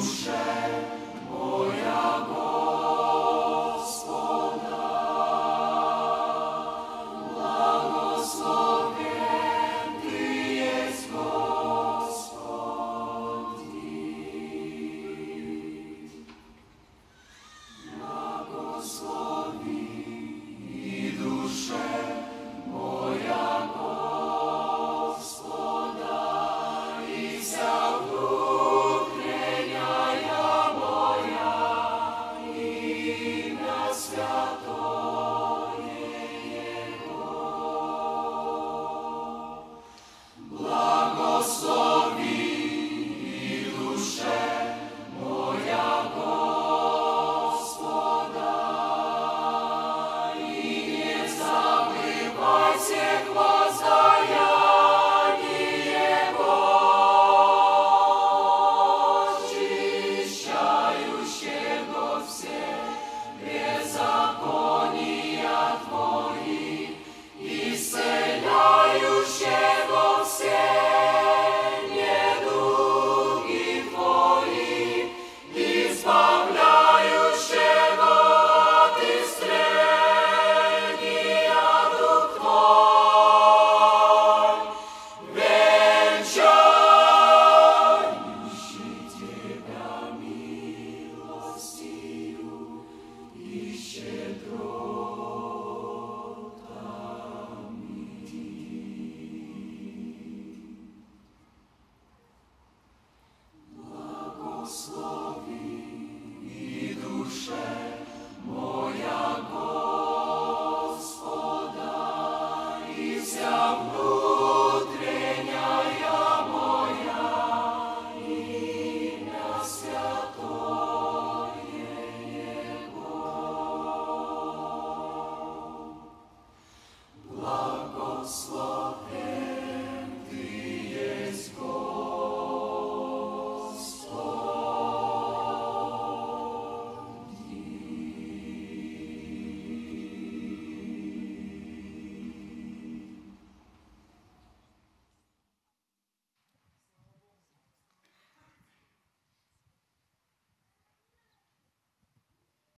duszę. Blessed one.